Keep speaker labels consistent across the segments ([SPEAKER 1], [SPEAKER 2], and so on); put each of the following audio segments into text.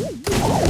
[SPEAKER 1] Oh,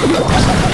[SPEAKER 1] Ha ha ha!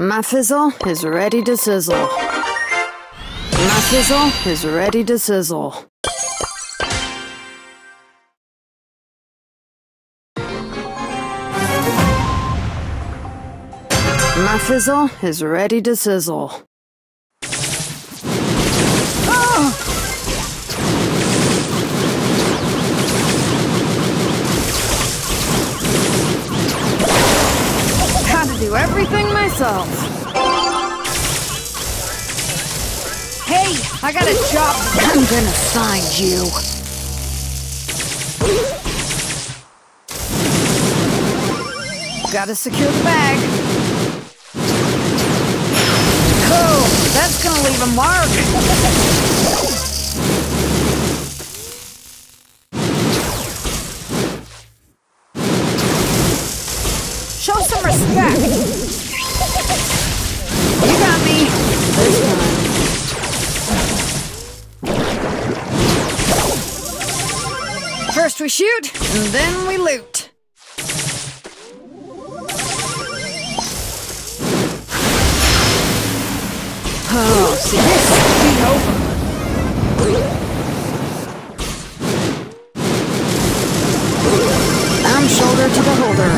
[SPEAKER 1] My fizzle is ready to sizzle. My fizzle is ready to sizzle. My fizzle is ready to sizzle.
[SPEAKER 2] Hey, I got a job.
[SPEAKER 1] I'm gonna find you.
[SPEAKER 2] Gotta secure the bag. Cool. That's gonna leave a mark. we shoot, and then we loot.
[SPEAKER 1] Oh, see, this is over. I'm shoulder to the holder.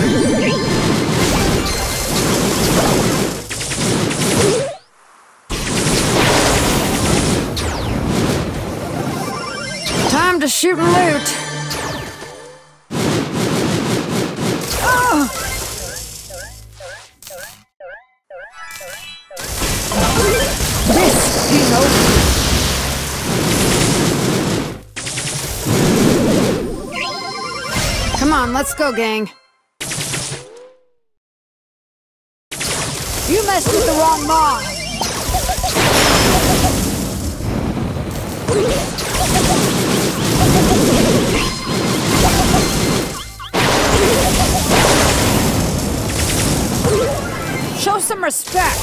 [SPEAKER 1] Time to shoot and loot. Come on, let's go, gang.
[SPEAKER 2] You messed with the wrong mob. Show some respect.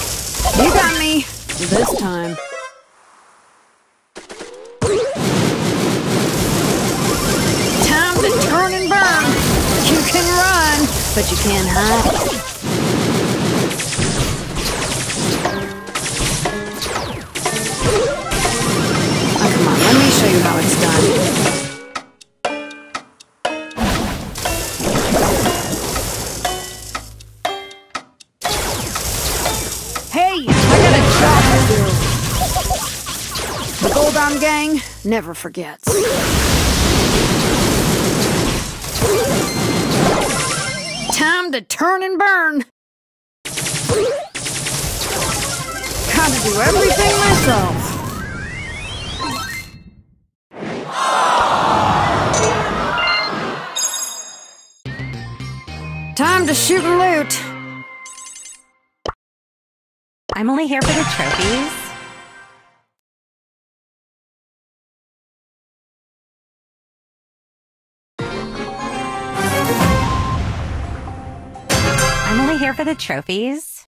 [SPEAKER 1] You got me. This. Time but you can't hide. Oh, come on, let me show you how it's done.
[SPEAKER 2] Hey, I got a job to do.
[SPEAKER 1] The Gold Arm Gang never forgets.
[SPEAKER 2] Time to turn and burn.
[SPEAKER 1] Gotta do everything myself. Time to shoot and loot.
[SPEAKER 3] I'm only here for the trophies. For the trophies.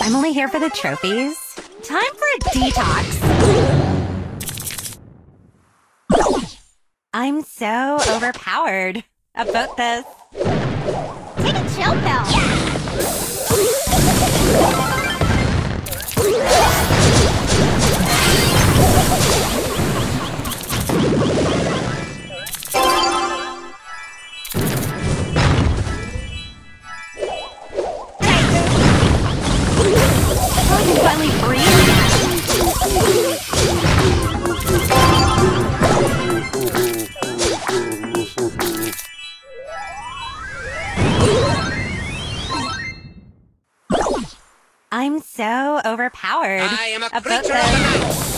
[SPEAKER 3] I'm only here for the trophies. Time for a detox. I'm so overpowered about this. Take a chill pill. I'm so overpowered.
[SPEAKER 4] I am a
[SPEAKER 3] about
[SPEAKER 4] creature of the night.